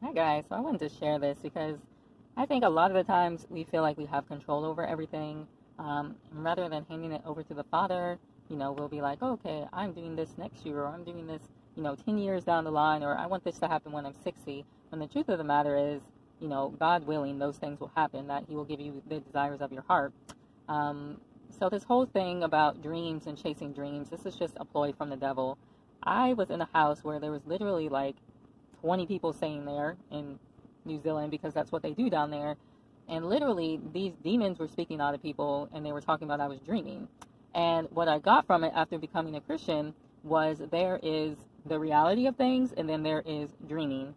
Hi guys, so I wanted to share this because I think a lot of the times we feel like we have control over everything. Um, rather than handing it over to the Father, you know, we'll be like, okay, I'm doing this next year, or I'm doing this, you know, 10 years down the line, or I want this to happen when I'm 60. When the truth of the matter is, you know, God willing, those things will happen, that He will give you the desires of your heart. Um, so, this whole thing about dreams and chasing dreams, this is just a ploy from the devil. I was in a house where there was literally like 20 people staying there in New Zealand because that's what they do down there. And literally, these demons were speaking out of people and they were talking about I was dreaming. And what I got from it after becoming a Christian was there is the reality of things and then there is dreaming.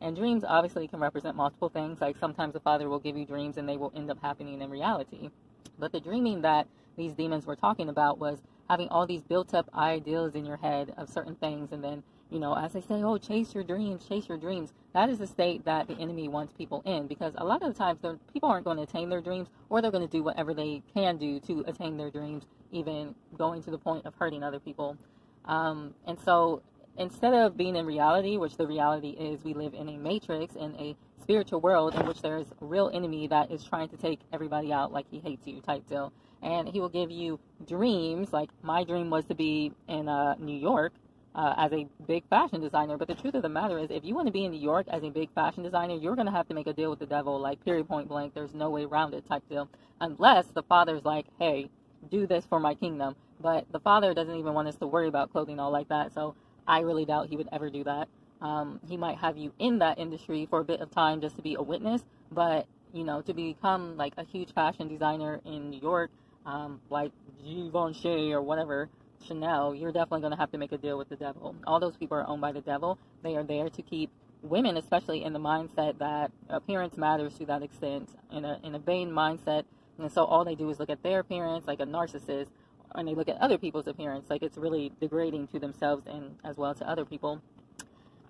And dreams obviously can represent multiple things. Like sometimes the Father will give you dreams and they will end up happening in reality. But the dreaming that these demons were talking about was having all these built up ideals in your head of certain things and then you know, as they say, oh, chase your dreams, chase your dreams. That is the state that the enemy wants people in because a lot of the times people aren't going to attain their dreams or they're going to do whatever they can do to attain their dreams, even going to the point of hurting other people. Um, and so instead of being in reality, which the reality is we live in a matrix, in a spiritual world in which there's a real enemy that is trying to take everybody out like he hates you type deal. And he will give you dreams, like my dream was to be in uh, New York uh, as a big fashion designer. But the truth of the matter is, if you want to be in New York as a big fashion designer, you're going to have to make a deal with the devil, like period point blank. There's no way around it type deal. Unless the father's like, hey, do this for my kingdom. But the father doesn't even want us to worry about clothing all like that. So I really doubt he would ever do that. Um, he might have you in that industry for a bit of time just to be a witness. But, you know, to become like a huge fashion designer in New York, um, like Givenchy or whatever, Chanel, you're definitely going to have to make a deal with the devil. All those people are owned by the devil. They are there to keep women, especially in the mindset that appearance matters to that extent, in a, in a vain mindset. And so all they do is look at their appearance like a narcissist, and they look at other people's appearance like it's really degrading to themselves and as well to other people.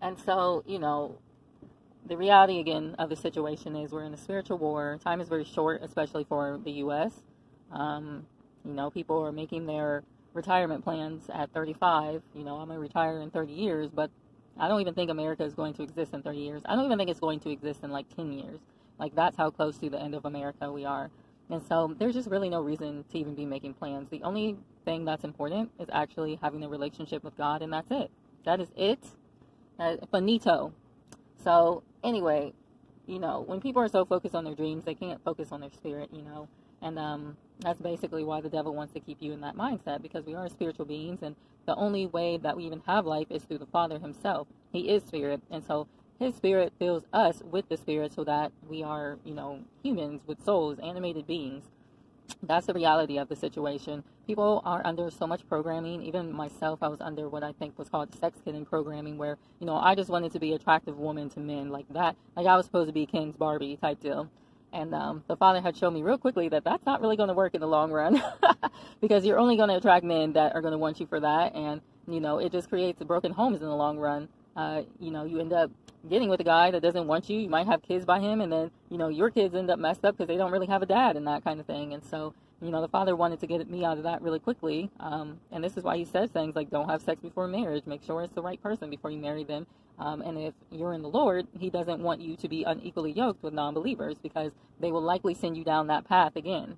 And so, you know, the reality again of the situation is we're in a spiritual war. Time is very short, especially for the U.S. Um, you know, people are making their retirement plans at 35. You know, I'm going to retire in 30 years, but I don't even think America is going to exist in 30 years. I don't even think it's going to exist in like 10 years. Like, that's how close to the end of America we are. And so there's just really no reason to even be making plans. The only thing that's important is actually having a relationship with God, and that's it. That is it. Uh, finito. So, anyway, you know, when people are so focused on their dreams, they can't focus on their spirit, you know. And um, that's basically why the devil wants to keep you in that mindset because we are spiritual beings, and the only way that we even have life is through the Father Himself. He is spirit, and so His spirit fills us with the spirit so that we are, you know, humans with souls, animated beings. That's the reality of the situation. People are under so much programming. Even myself, I was under what I think was called sex kitten programming, where, you know, I just wanted to be attractive woman to men like that. Like I was supposed to be Ken's Barbie type deal. And um, the father had shown me real quickly that that's not really going to work in the long run because you're only going to attract men that are going to want you for that. And, you know, it just creates broken homes in the long run. Uh, you know, you end up getting with a guy that doesn't want you. You might have kids by him, and then, you know, your kids end up messed up because they don't really have a dad and that kind of thing. And so, you know, the father wanted to get me out of that really quickly. Um, and this is why he says things like, don't have sex before marriage. Make sure it's the right person before you marry them. Um, and if you're in the Lord, he doesn't want you to be unequally yoked with non believers because they will likely send you down that path again.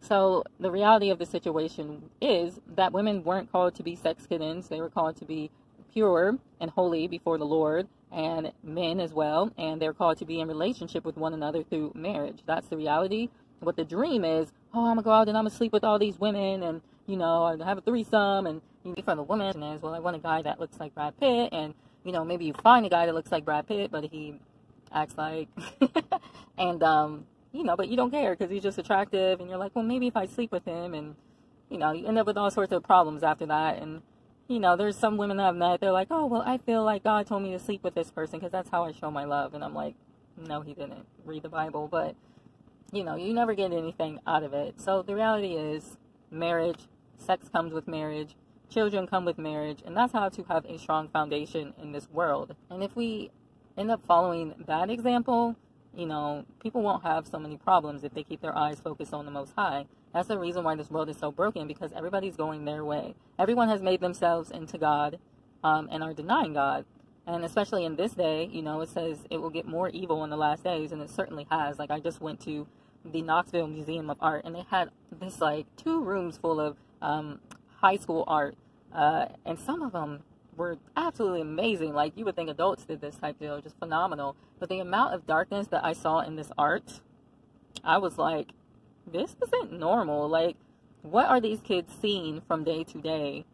So the reality of the situation is that women weren't called to be sex kittens. They were called to be pure and holy before the Lord and men as well. And they're called to be in relationship with one another through marriage. That's the reality. What the dream is, oh, I'm gonna go out and I'm gonna sleep with all these women and, you know, I have a threesome and you know, from the woman is, well, I want a guy that looks like Brad Pitt and, you know, maybe you find a guy that looks like Brad Pitt, but he acts like, and, um, you know, but you don't care because he's just attractive and you're like, well, maybe if I sleep with him and, you know, you end up with all sorts of problems after that. And, you know, there's some women that I've met, they're like, oh, well, I feel like God told me to sleep with this person because that's how I show my love. And I'm like, no, he didn't read the Bible, but you know, you never get anything out of it. So the reality is marriage, sex comes with marriage, children come with marriage, and that's how to have a strong foundation in this world. And if we end up following that example, you know, people won't have so many problems if they keep their eyes focused on the Most High. That's the reason why this world is so broken because everybody's going their way. Everyone has made themselves into God um, and are denying God. And especially in this day, you know, it says it will get more evil in the last days, and it certainly has. Like, I just went to the Knoxville Museum of Art, and they had this, like, two rooms full of um, high school art. Uh, and some of them were absolutely amazing. Like, you would think adults did this type deal, just phenomenal. But the amount of darkness that I saw in this art, I was like, this isn't normal. Like, what are these kids seeing from day to day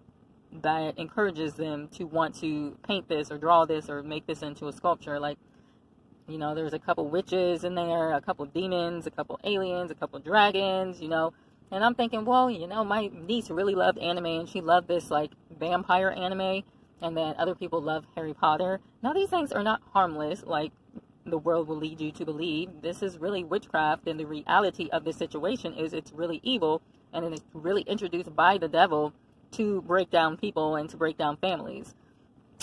that encourages them to want to paint this or draw this or make this into a sculpture? Like, you know, there's a couple witches in there, a couple demons, a couple aliens, a couple dragons, you know. And I'm thinking, well, you know, my niece really loved anime and she loved this like vampire anime, and then other people love Harry Potter. Now, these things are not harmless like the world will lead you to believe. This is really witchcraft, and the reality of the situation is it's really evil and it's really introduced by the devil to break down people and to break down families.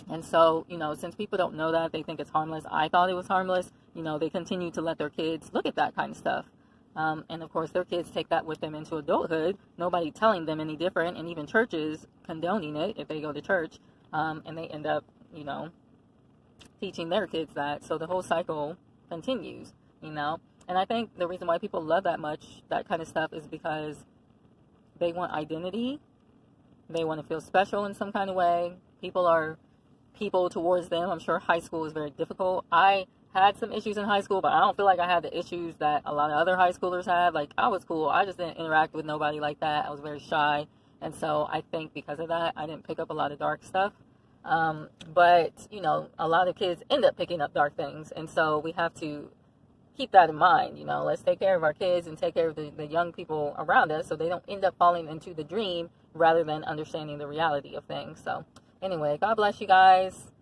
And so, you know, since people don't know that, they think it's harmless. I thought it was harmless. You know, they continue to let their kids look at that kind of stuff. Um, and of course, their kids take that with them into adulthood. Nobody telling them any different, and even churches condoning it if they go to church. Um, and they end up, you know, teaching their kids that. So the whole cycle continues, you know. And I think the reason why people love that much, that kind of stuff, is because they want identity. They want to feel special in some kind of way. People are people towards them. I'm sure high school is very difficult. I had some issues in high school, but I don't feel like I had the issues that a lot of other high schoolers had. Like, I was cool. I just didn't interact with nobody like that. I was very shy. And so I think because of that, I didn't pick up a lot of dark stuff. Um, but, you know, a lot of kids end up picking up dark things. And so we have to keep that in mind. You know, let's take care of our kids and take care of the, the young people around us so they don't end up falling into the dream rather than understanding the reality of things. So, anyway, God bless you guys.